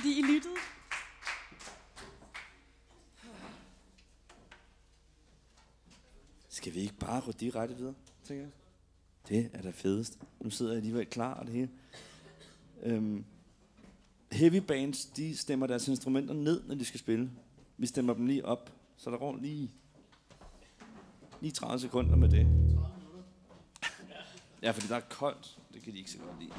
fordi I lyttede. Skal vi ikke bare gå direkte videre, tænker jeg? Det er da fedest. Nu sidder jeg alligevel klar og det hele. Øhm, heavy bands, de stemmer deres instrumenter ned, når de skal spille. Vi stemmer dem lige op, så der går lige, lige 30 sekunder med det. Ja, fordi der er koldt. Det kan de ikke så godt lide.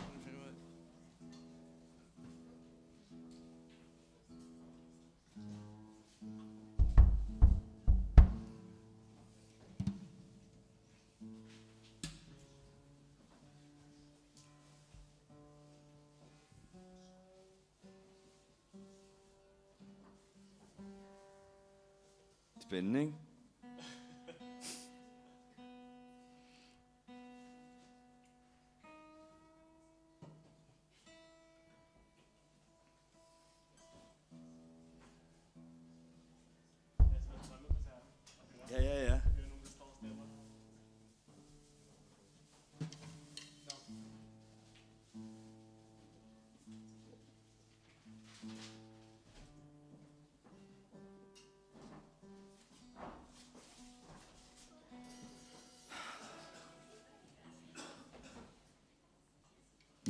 Spændende, ikke?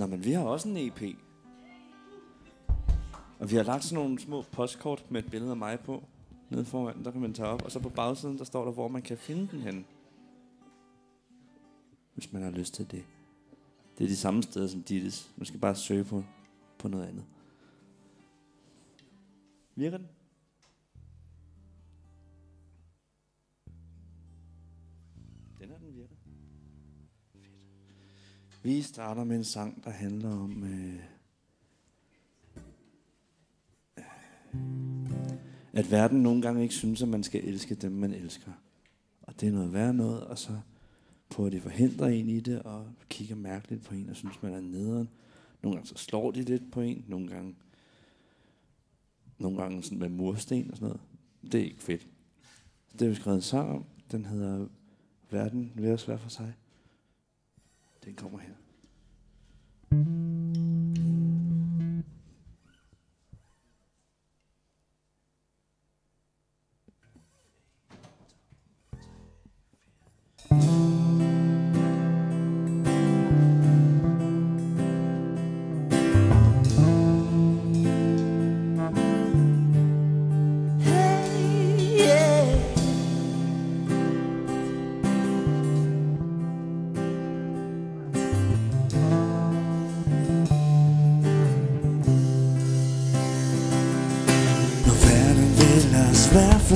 Nå, men vi har også en EP. Og vi har lagt sådan nogle små postkort med et billede af mig på. Nede foran, der kan man tage op. Og så på bagsiden, der står der, hvor man kan finde den hen. Hvis man har lyst til det. Det er de samme steder som Dittes. Man skal bare søge på, på noget andet. Virker den? Vi starter med en sang, der handler om... Øh, at verden nogle gange ikke synes, at man skal elske dem, man elsker. Og det er noget værd noget, og så prøver de at forhindre en i det, og kigger mærkeligt på en, og synes, man er nederen. Nogle gange så slår de lidt på en, nogle gange, nogle gange sådan med mursten og sådan noget. Det er ikke fedt. Så det har vi skrevet en sang om. Den hedder Verden vil os være for sig. Den kommer her. thank you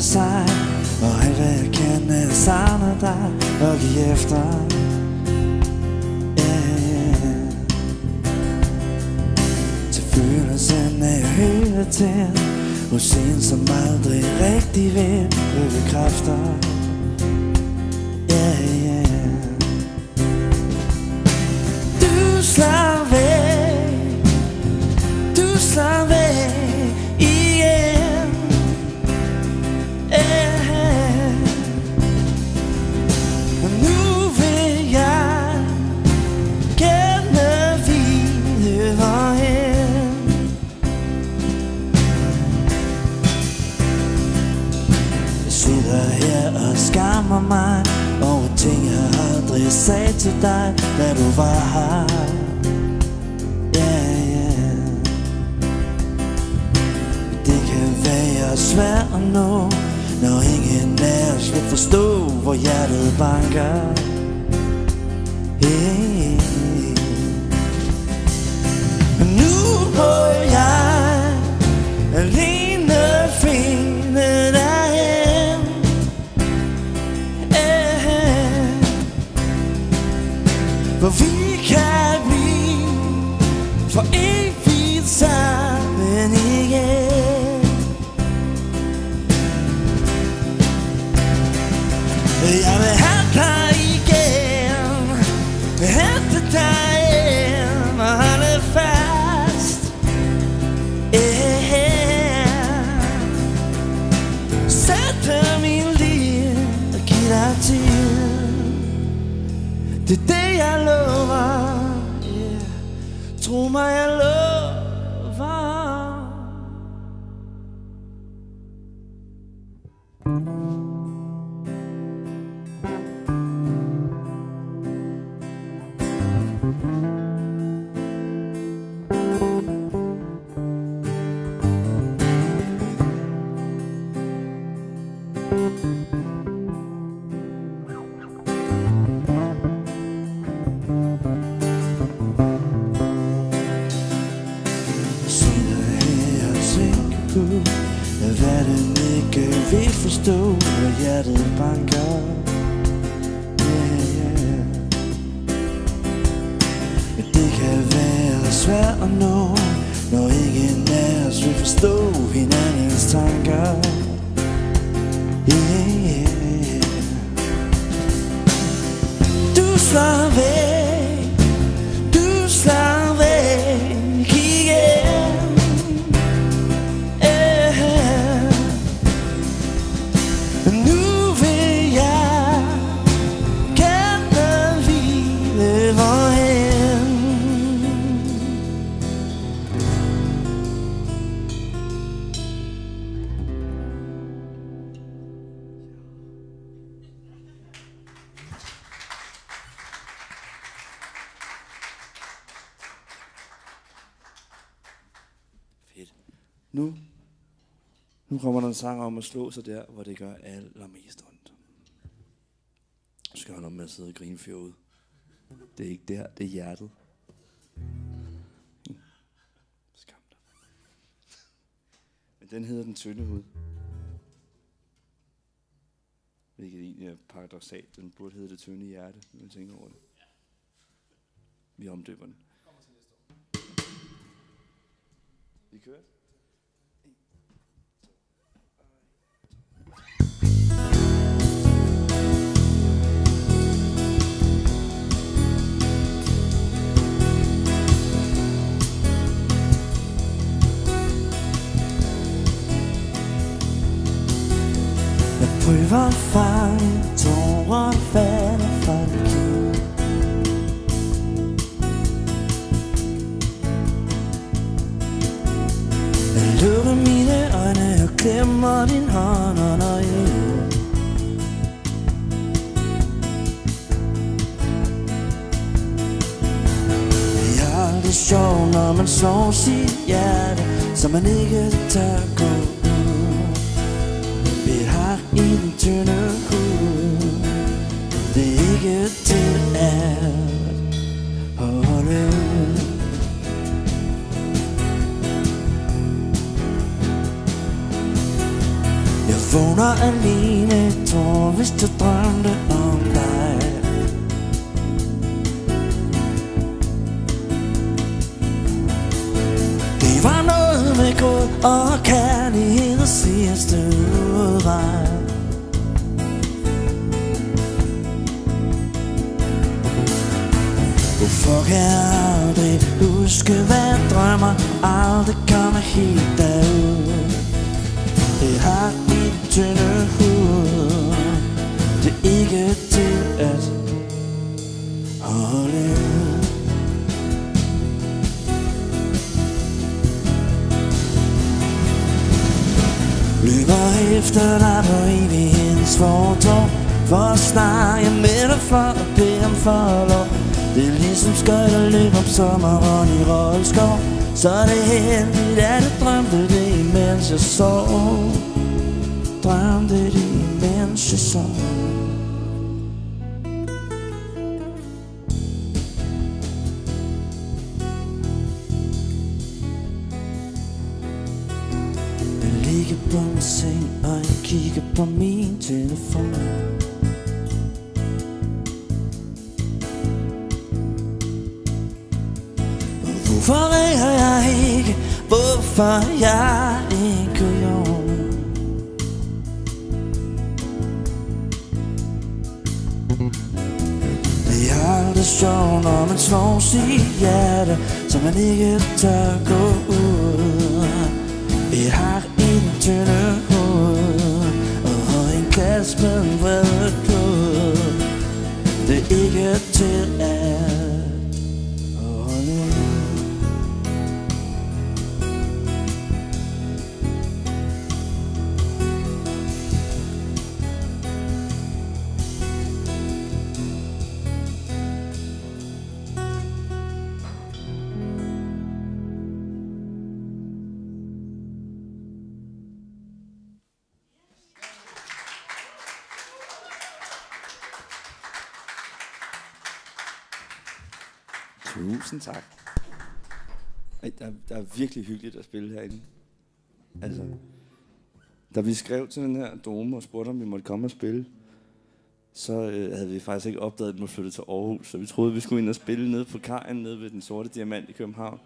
sig Og alt hvad jeg kan er savne dig Og give efter. Yeah, ja. Til følelsen er jeg høre til Hos en som aldrig rigtig vil Øve kræfter. Jeg vil have dig igen hente dig hjem Og holde fast yeah. Sætte min liv Og give dig til Det er det jeg lover yeah. Tro mig jeg lover nu kommer der en sang om at slå sig der, hvor det gør allermest ondt. Du skal holde op med at sidde og grine ud. Det er ikke der, det er hjertet. Skam dig. Men den hedder Den Tynde Hud. Hvilket egentlig er paradoxalt. Den burde hedde Det Tynde Hjerte, når man tænker over det. Vi omdøber den. Vi kører. Jeg prøver at fange tårer lukker mine øjne og klemmer din hånd under øjet. Det er aldrig sjovt, når man sover sit hjerte, så man ikke tør gå tror hvis du drømte om dig. Det var noget med god og kærlighed og sidste udvej Hvorfor kan jeg aldrig huske, hvad jeg drømmer Aldrig kommer helt derud? Det har mit tynde hud. Efter dig på evighedens fortår For at snakke med dig for at bede om forlov. Det er ligesom skøjt at løbe om sommeren i Roldskov. Så er det heldigt at jeg drømte det imens jeg sov. Drømte det imens jeg sov. Kigger på min telefon Hvorfor ringer jeg ikke? Hvorfor jeg ikke jo? Det er aldrig sjovt, når man slår sit hjerte Så man ikke tør gå ud Vi har en tynde og en glas med en der, er virkelig hyggeligt at spille herinde. Altså, da vi skrev til den her dome og spurgte, om vi måtte komme og spille, så øh, havde vi faktisk ikke opdaget, at vi måtte flytte til Aarhus. Så vi troede, vi skulle ind og spille nede på kajen, nede ved den sorte diamant i København.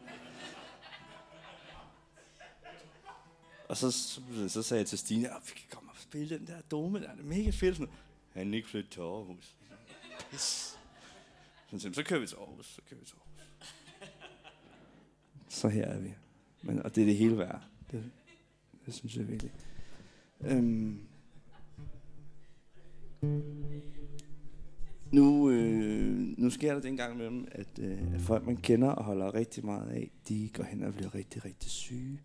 Og så, så, så sagde jeg til Stine, at vi kan komme og spille den der dome, der er det mega fedt. Sådan, Han ikke flyttet til Aarhus. Pis. Så, så kører vi til Aarhus, så kører vi til Aarhus. Så her er vi. Men, og det er det hele værd. Det, det synes jeg virkelig. Øhm. Nu, øh, nu sker der dengang med dem, at, øh, at folk, man kender og holder rigtig meget af, de går hen og bliver rigtig, rigtig syge.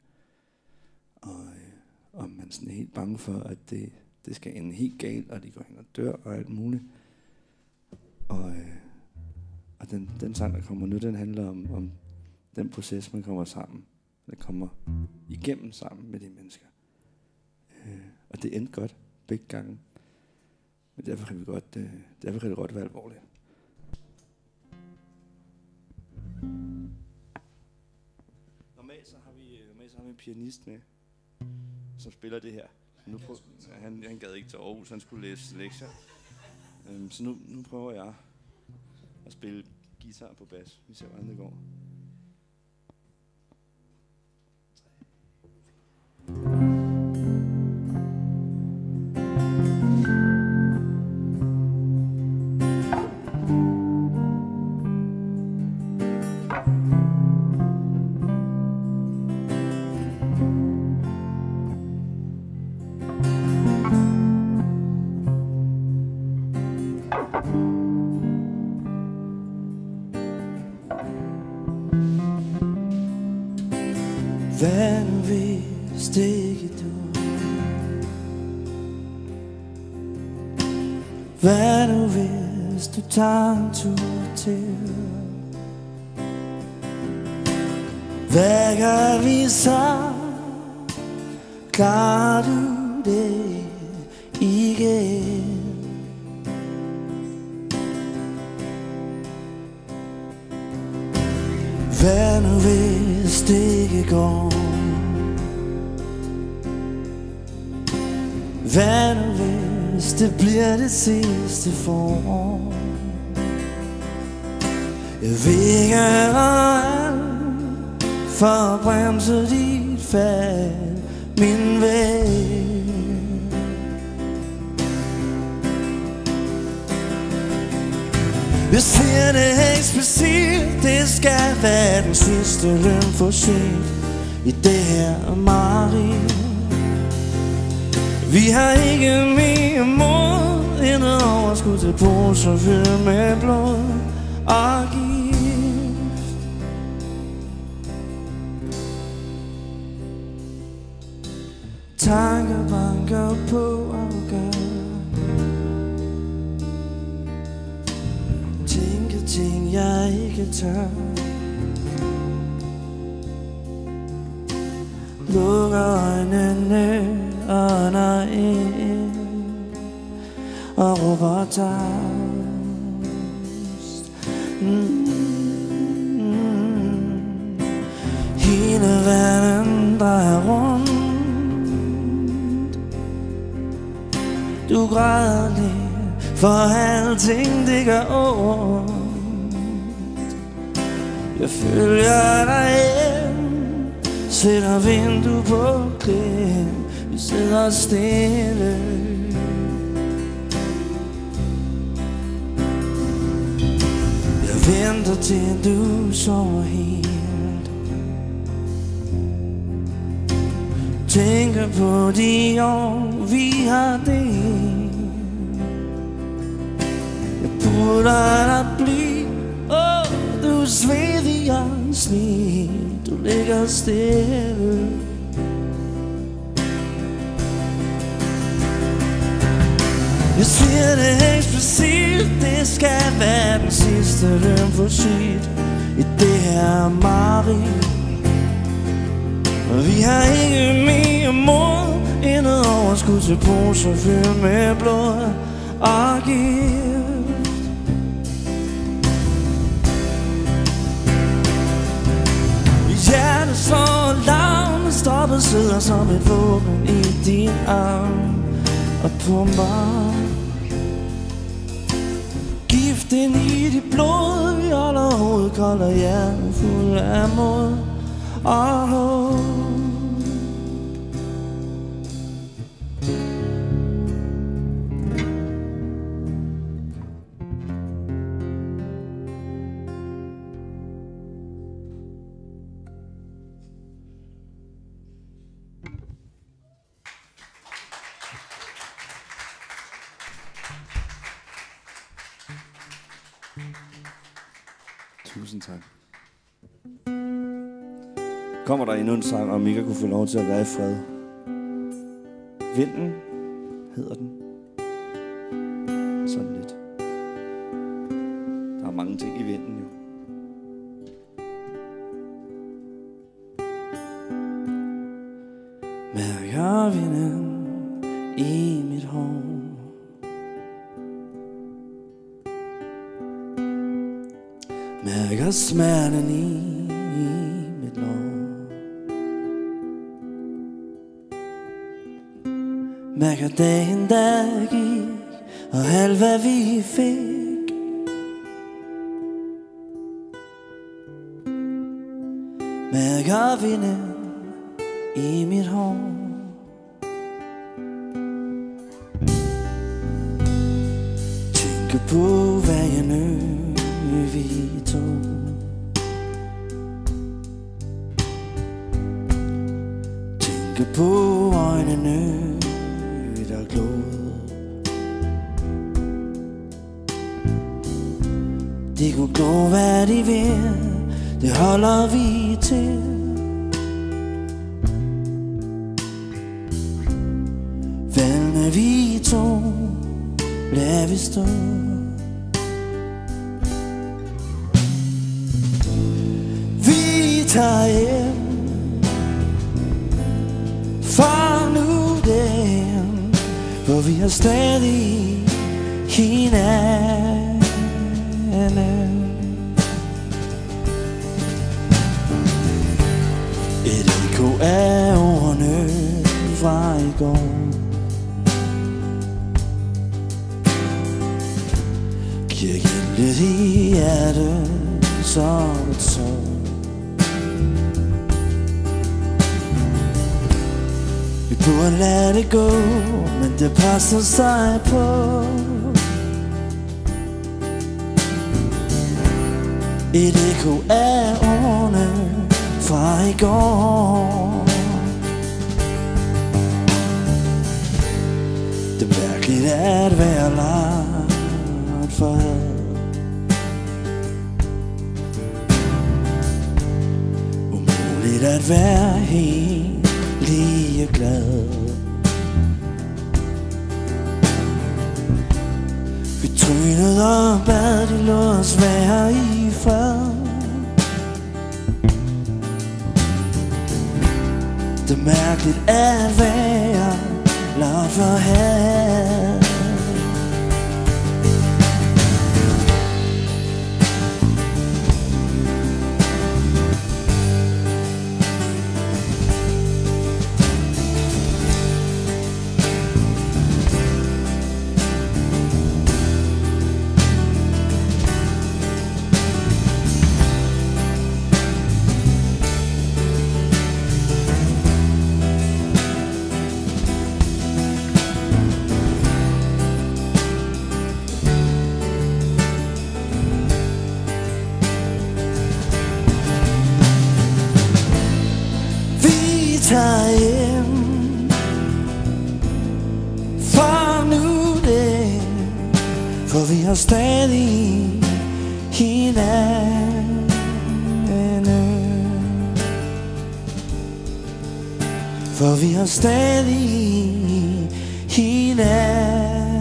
Og, øh, og man er helt bange for, at det, det skal ende helt galt, og de går hen og dør og alt muligt. Og, øh, og den, den sang, der kommer nu, den handler om, om den proces, man kommer sammen. Man kommer igennem sammen med de mennesker. Øh, og det endte godt begge gange. Men derfor kan vi godt, øh, derfor kan det godt være alvorligt. Normalt så har vi, øh, normalt så har vi en pianist med, som spiller det her. Nu prøv, han, han gad ikke til Aarhus, han skulle læse lektier. Øhm, så nu, nu prøver jeg at spille guitar på bas. Vi ser, hvordan det går. Time to tell Hver gang vi så? Klarer du det igen? Hvad nu hvis det ikke går? Hvad nu hvis det bliver det sidste forår? Vinger vil for at bremse dit fald, min ven. Jeg siger det eksplicit Det skal være den sidste løn for sent I det her marin. Vi har ikke mere mod End at overskud til poser fyldt med blod og gift Tanker banker på og gør. Tænke ting jeg ikke tør. Lukker øjnene ånder ind Og råber tavst mm, mm, mm. Hele verden drejer rundt. Du græder lidt For alting det gør ondt. Jeg følger dig hjem Sætter vindue på klem. Vi sidder stille. Jeg venter til du sover helt. Tænker på de år vi har delt. Jeg burde dig blive Åh, oh, du svedig og snit. Du ligger stille. Jeg siger det eksplicit Det skal være den sidste løn for sit I det her mareridt. Vi har ikke mere mod End overskud til poser fyldt med blod og giv. det så larmen stopper Sidder som et våben i din arm. Og på mig Giften i dit blod Vi holder hovedet koldt og hjernen fuld af mod Og håb. Endnu en sang, om ikke kunne få lov til at være i fred? Vinden hedder den. Sådan lidt. Der er mange ting i vinden jo. Mærker vinden i mit hår Mærker smag Mærker dagen der gik Og alt hvad vi fik. Mærker vinden i mit hår. Tænker på tager hjem. For nu den For vi har stadig hinanden. Et ekko af ordene fra i går. Giver gildet i hjertet som et sår. Burde lade det gå, men det passer sig på. Et ekko af årene fra i går. Det er mærkeligt at være langt for had Umuligt at være helt lige glad. Vi trynede og bad de lå os være i fred. Det er mærkeligt at være langt for had For vi har stadig hinanden.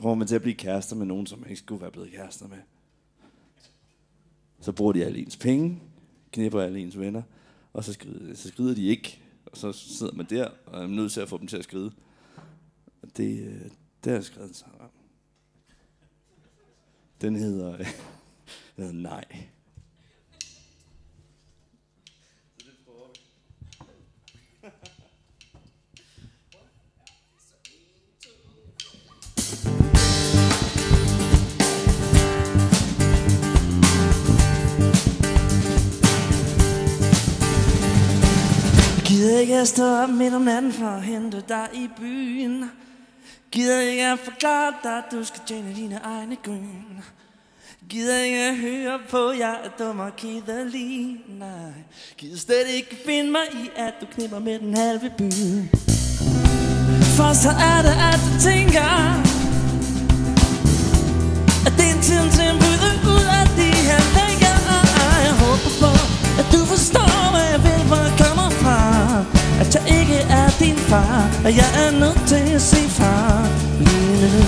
Så kommer man til at blive kærester med nogen, som man ikke skulle være blevet kærester med. Så bruger de alle ens penge, knipper alle ens venner, og så skrider, så skrider de ikke. Og så sidder man der, og er nødt til at få dem til at skride. Og det, øh, det har jeg skrevet en sang om. Den hedder, den hedder Nej. Ikke at stå op midt om natten for at hente dig i byen. Gider ikke at forklare dig, at du skal tjene dine egne grøn Gider ikke at høre på, jeg er dum og kedelig Nej, gider slet ikke finde mig i, at du knipper med den halve by. For så er det, at du tænker At det er tiden til at bryde din far Og jeg er nødt til at sige far lige nu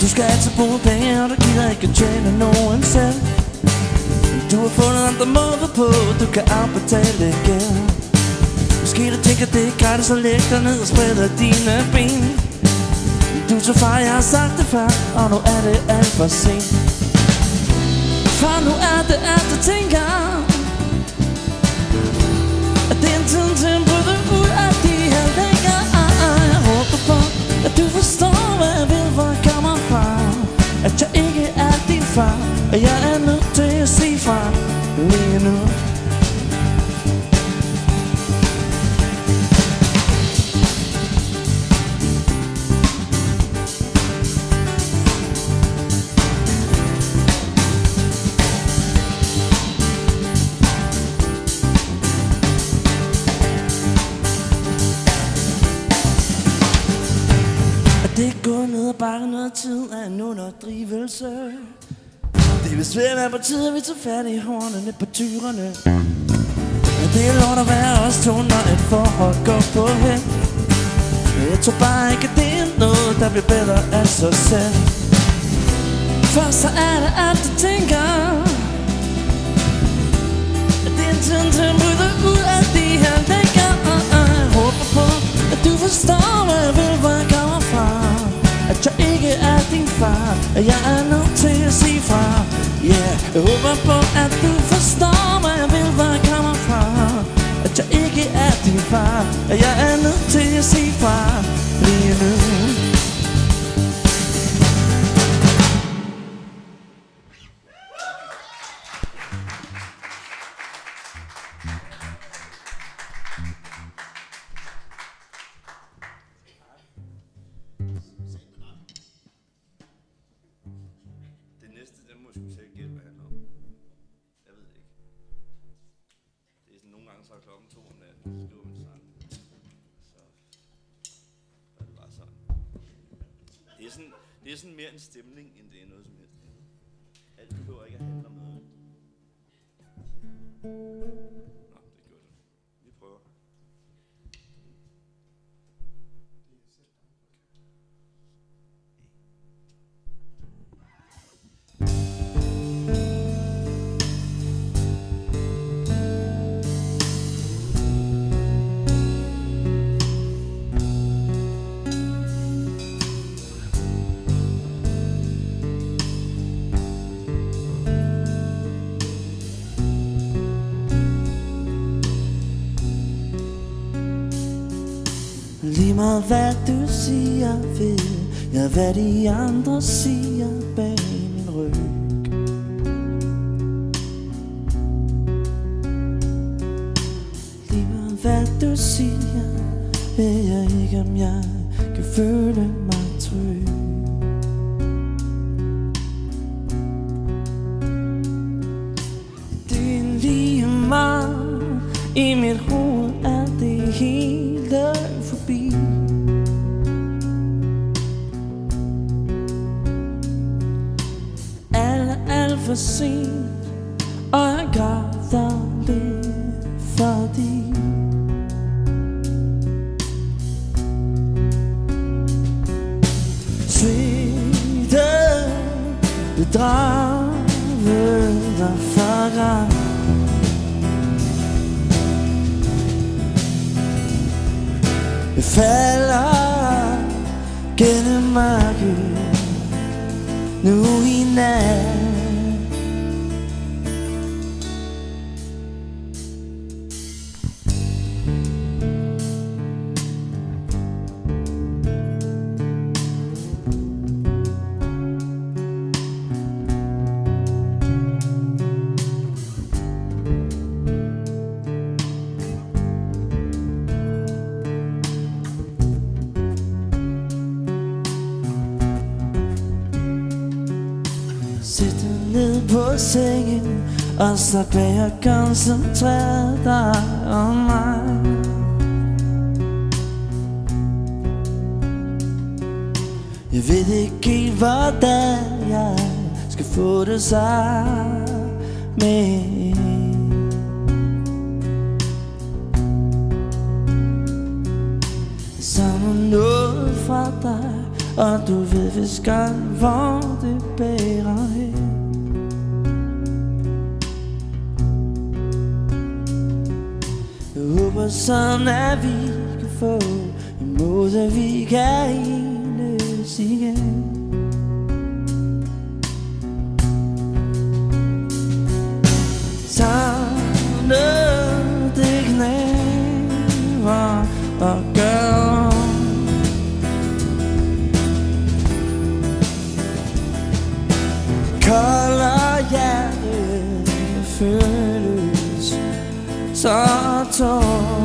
Du skal altid bruge penge, og du gider ikke tjene nogen selv. Du har fundet andre måder på, du kan afbetale igen Måske du tænker, det er gratis at lægge dig ned og sprede dine ben. Du så far, jeg har sagt det før, og nu er det alt for sent. For nu er det, alt, du tænker. Det Det vil være på tide, at vi tager fat i hornene på tyrene. Men det er lort at være os to, når et forhold går på hen Jeg tror bare ikke, at det er noget, der bliver bedre af sig selv. Først så er det, at du tænker. At det er tiden til at bryde ud af de her lækker Og Jeg håber på, at du forstår, hvad jeg vil, hvor jeg kommer fra. At jeg ikke er din far At jeg er nødt til at sige fra. Yeah, jeg håber på, at du forstår, hvad jeg vil, hvor jeg kommer fra. At jeg ikke er din far. At jeg er nødt til at sige fra. Meget hvad du siger, vil Ja hvad de andre siger? 깨는 마귀 누이 날 Og slap af og koncentrer dig om mig. Jeg ved ikke helt hvordan jeg skal få det sammen. Savner noget fra dig Og du ved vist godt hvor det bærer. Hen sådan at vi kan få En måde vi kan enes igen. Savne det knæver og gør Kolder og hjerte føles så tom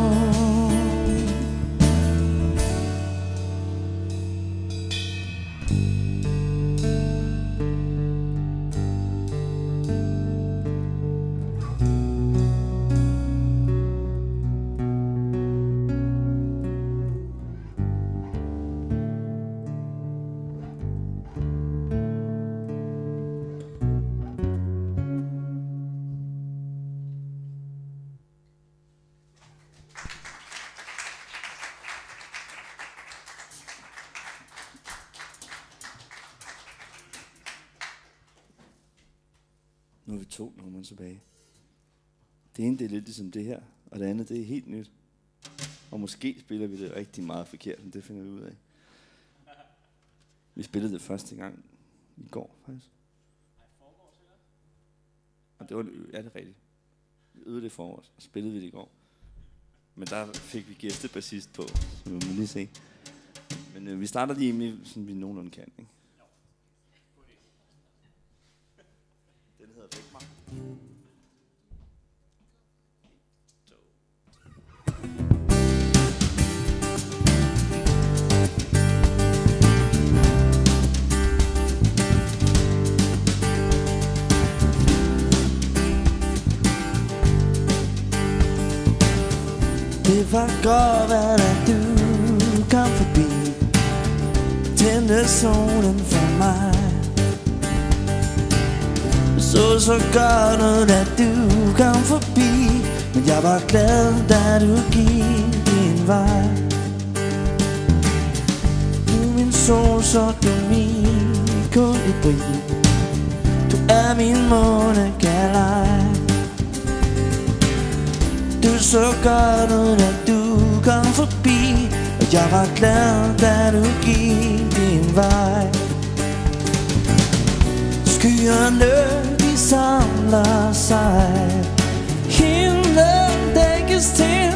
tilbage. Det ene det er lidt ligesom det her, og det andet det er helt nyt. Og måske spiller vi det rigtig meget forkert, men det finder vi ud af. Vi spillede det første gang i går, faktisk. Og det var, ja, det er rigtigt. Vi øvede det for os, og spillede vi det i går. Men der fik vi gæstebassist på, så vi må lige se. Men øh, vi starter lige med, sådan vi nogenlunde kan, ikke? Det var godt, at du kom forbi. Tændte solen for mig. Så så godt ud, at du kom forbi. Men jeg var glad, da du gik din vej. Du min sol, så du min kolibri. Du er min måne, kalaj så godt ud, at du kom forbi Og jeg var glad, da du gik din vej Skyerne, de samler sig Himlen dækkes til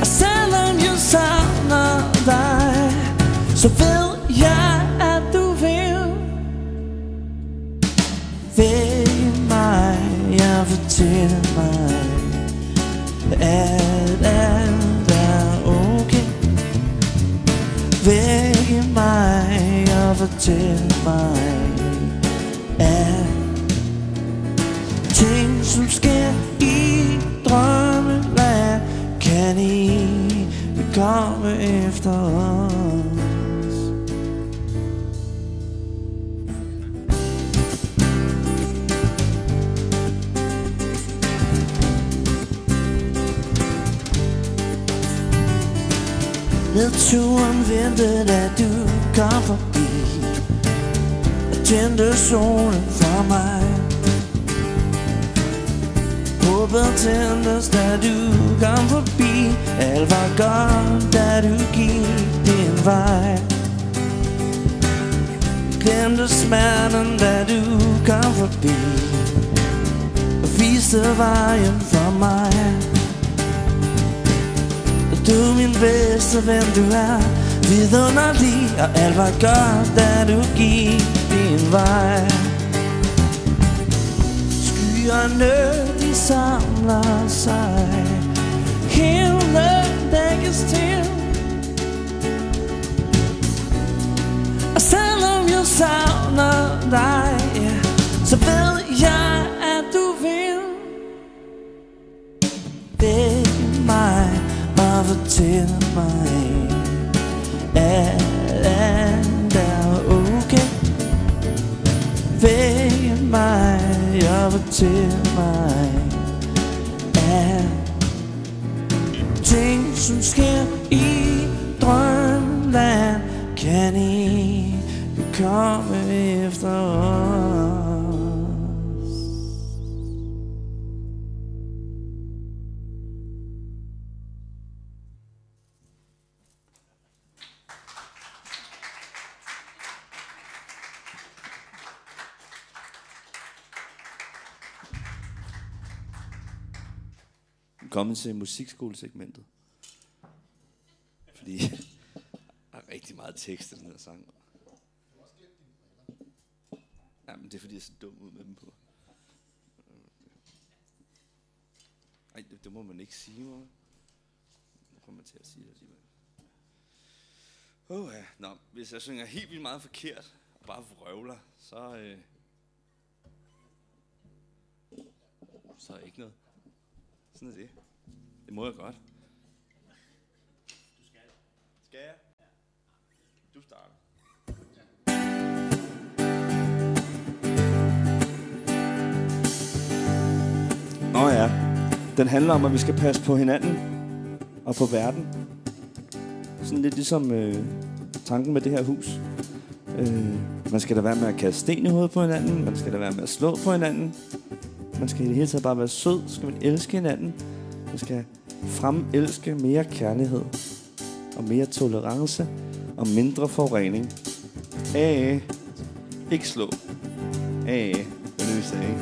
Og selvom jeg savner dig Så ved jeg, at du vil Vil fortæller mig? At alt er okay. Væk i mig, og fortæl mig At ting som sker i drømmeland Kan I komme efter? os Lad turen vente, da du kom forbi. Og tændte solen for mig. Håbet tændtes, da du kom forbi. Alt var godt, da du gik din vej. Glemte smerten, da du kom forbi. Og viste vejen for mig du er min bedste ven, du er vidunderlig Og alt var godt, da du gik din vej. Skyerne, de samler sig. Himlen dækkes til. Og selvom jeg savner dig Så ved jeg, som sker i drømland Kan ikke komme efter os Velkommen til musikskolesegmentet. Fordi der er rigtig meget tekst i den her sang. Jamen, det er fordi, jeg er så dum ud med dem på. Ej, det, det må man ikke sige, må? Nu kommer man til at sige det alligevel. Åh ja, nå, hvis jeg synger helt vildt meget forkert, og bare vrøvler, så, øh, så er ikke noget. Sådan er det. Det må jeg godt. Skal. Skal jeg? Du starter. Nå ja, den handler om, at vi skal passe på hinanden og på verden. Sådan lidt ligesom øh, tanken med det her hus. Øh, man skal da være med at kaste sten i hovedet på hinanden. Man skal da være med at slå på hinanden. Man skal i det hele taget bare være sød. Så skal man elske hinanden. Man skal fremelske mere kærlighed. Og mere tolerance. Og mindre forurening. A. Ikke slå. A. Hvad det, vi sagde.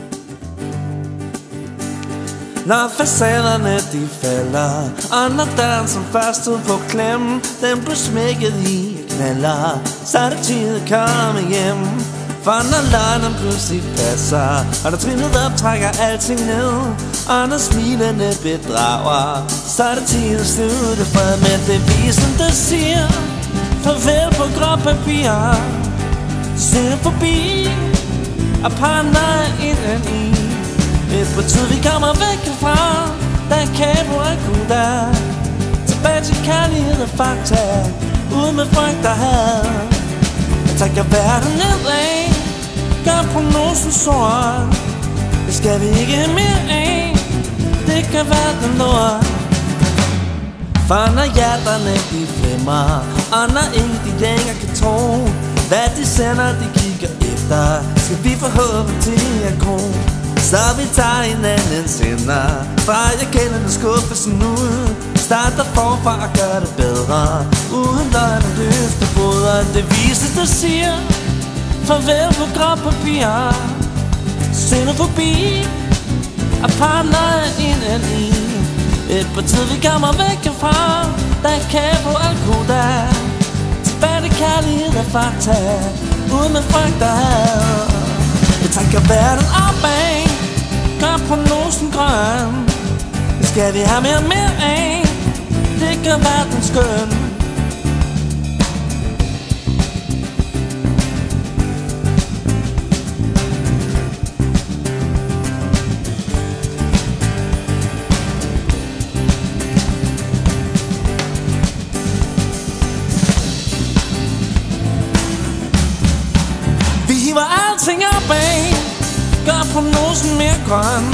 Når facaderne de falder Og når døren som først stod på klem Den blev smækket i knaller Så er det tid at komme hjem for når løgnen pludselig passer Og når trinet op trækker alting ned Og når smilende bedrager Så er det tid at slutte fred med det visen der siger. Farvel på grå papir Se forbi Og pander inden i Et på tid vi kommer væk fra Der er kabo og kuda Tilbage til kærlighed og fakta Ud med frygt og had. Jeg trækker verden Gør prognosen sort Det skal vi ikke mere af. Det kan være den lort For når hjerterne de flimmer Og når ikke de længere kan tro Hvad de sender de kigger efter. Skal vi forhåbentlig at gro? Så vi tager hinanden sender. For jeg kender den skuffelsen ud. Starter forfra og gør det bedre. Uden løgn og løfter Det vises der siger. Farvel på gråpapir Sender forbi Og parner ind i Et par tid vi kommer væk herfra Der er kæbe og alkohol der Tilbage til kærlighed og fakta. Uden med frygt og had. Jeg tænker verden opad gør prognosen grøn. Det skal vi have mere og mere af? Det gør verden skøn. prognosen mere grøn.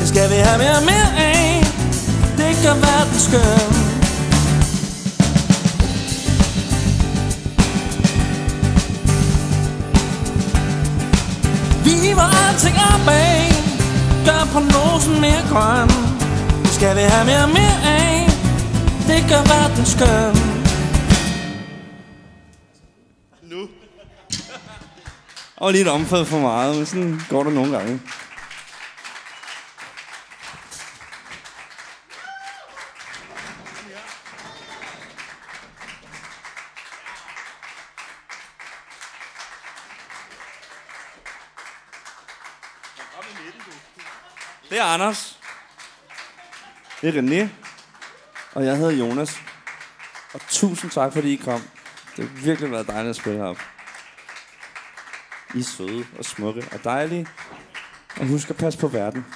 Det skal vi have mere og mere af. Det gør verden skøn. Vi var alting opad Gør prognosen mere grøn. Det skal vi have mere og mere af. Det gør verden skøn. Og lidt omfad for meget, men sådan går det nogle gange. Det er Anders. Det er René. Og jeg hedder Jonas. Og tusind tak, fordi I kom. Det har virkelig været dejligt at spille heroppe. I er søde og smukke og dejlige. Og husk at passe på verden.